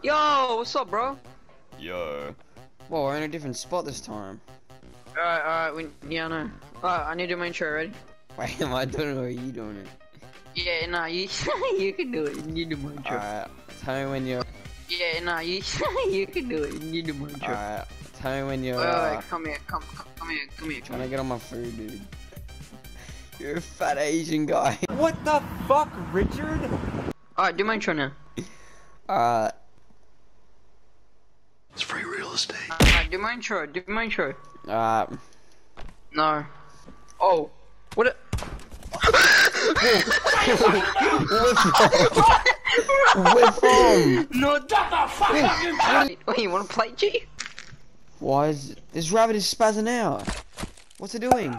Yo, what's up, bro? Yo. Well, we're in a different spot this time. Alright, alright, we, yeah, I know. Alright, I need to do my intro, ready? Wait, am I doing it or are you doing it? Yeah, nah, you, you can do it, you need to do my intro. Alright, tell me when you're. Yeah, nah, you, you can do it, you need to do my intro. Alright, tell me when you're. Wait, wait, Uh, wait, come here, come, come, come here, come here, come trying to get on my food, dude. You're a fat Asian guy. What the fuck, Richard? Alright, do my intro now. Uh, It's free real estate. Alright, do my intro, do my intro. uh. No. Oh. What a- Where from? No, shut the fuck up, you Wait, you wanna play, G? Why is this rabbit is spazzing out? What's it doing?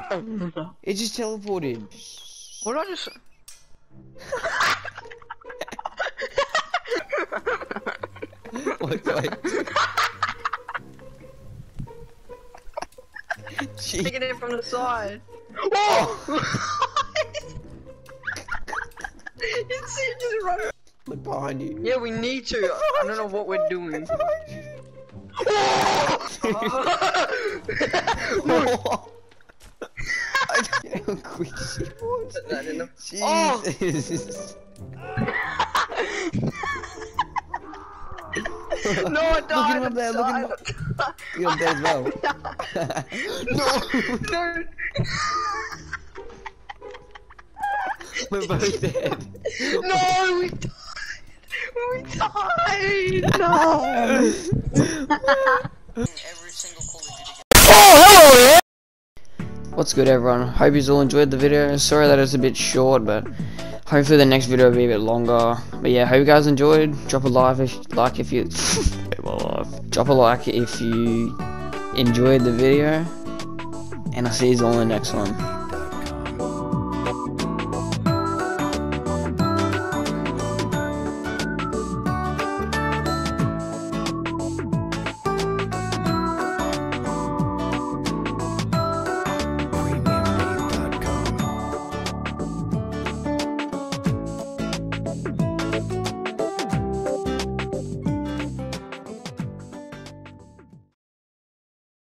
It just teleported. What did I just... Wait, wait. Gee, Taking it from the side. Oh! it's it just run. look behind you. Yeah, we need to. I don't know what we're doing. You oh. know how quick she was? that in the- Jesus. Oh. No, I Look at him up there, look at him up. You're dead as well. no! No. We're both dead. No, we died. We died. No. Every single Call of Duty Oh, hello What's good everyone? Hope you all enjoyed the video. Sorry that it's a bit short, but hopefully the next video will be a bit longer. But yeah, hope you guys enjoyed. Drop a like if like if you drop a like if you enjoyed the video. And I'll see you all in the next one.